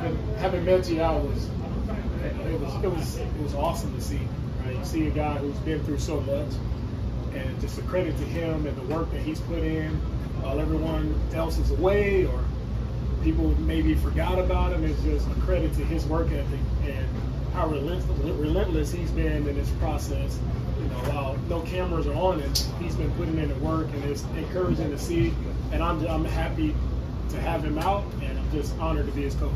having having met was it was it was it was awesome to see. Right, you see a guy who's been through so much, and just a credit to him and the work that he's put in while everyone else is away or people maybe forgot about him. It's just a credit to his work ethic and how relentless, relentless he's been in this process. You know, while no cameras are on him, he's been putting in the work, and it's encouraging to see. And I'm I'm happy to have him out, and just honored to be his coach.